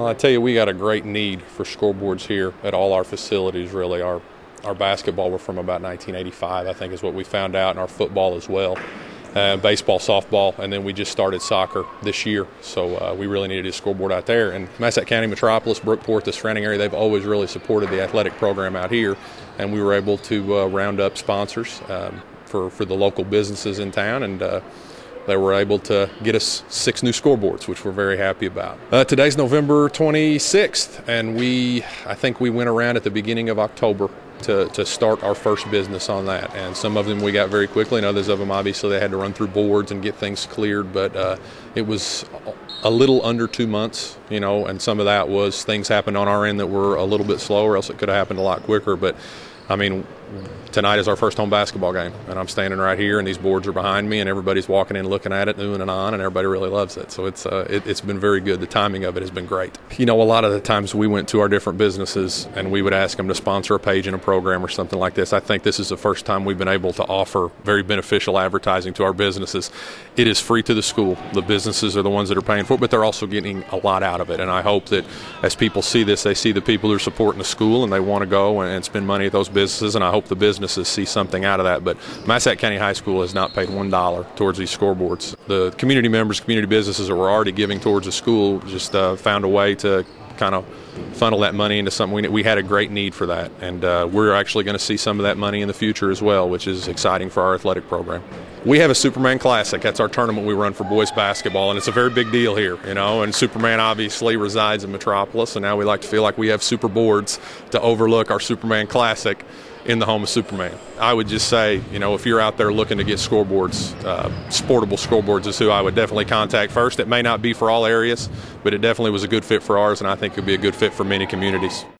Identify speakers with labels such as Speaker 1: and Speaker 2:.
Speaker 1: Well, I tell you, we got a great need for scoreboards here at all our facilities. Really, our our basketball we're from about 1985, I think, is what we found out, and our football as well, uh, baseball, softball, and then we just started soccer this year. So uh, we really needed a scoreboard out there. And Massac County Metropolis, Brookport, the surrounding area, they've always really supported the athletic program out here, and we were able to uh, round up sponsors um, for for the local businesses in town and uh, they were able to get us six new scoreboards, which we're very happy about. Uh, today's November 26th, and we, I think we went around at the beginning of October to, to start our first business on that. And some of them we got very quickly, and others of them obviously they had to run through boards and get things cleared. But uh, it was a little under two months, you know, and some of that was things happened on our end that were a little bit slower, else it could have happened a lot quicker. But I mean, tonight is our first home basketball game, and I'm standing right here, and these boards are behind me, and everybody's walking in, looking at it, moving and on, and everybody really loves it. So it's uh, it, has been very good. The timing of it has been great. You know, a lot of the times we went to our different businesses, and we would ask them to sponsor a page in a program or something like this. I think this is the first time we've been able to offer very beneficial advertising to our businesses. It is free to the school. The businesses are the ones that are paying for it, but they're also getting a lot out of it. And I hope that as people see this, they see the people who are supporting the school, and they want to go and spend money at those businesses. And I hope the businesses see something out of that. But Massac County High School has not paid one dollar towards these scoreboards. The community members, community businesses that were already giving towards the school just uh, found a way to kind of funnel that money into something. We, we had a great need for that, and uh, we're actually going to see some of that money in the future as well, which is exciting for our athletic program. We have a Superman Classic. That's our tournament we run for boys basketball, and it's a very big deal here, you know. And Superman obviously resides in Metropolis, and now we like to feel like we have super boards to overlook our Superman Classic in the home of Superman. I would just say, you know, if you're out there looking to get scoreboards, uh, sportable scoreboards is who I would definitely contact first. It may not be for all areas, but it definitely was a good fit for ours, and I think it would be a good fit for many communities.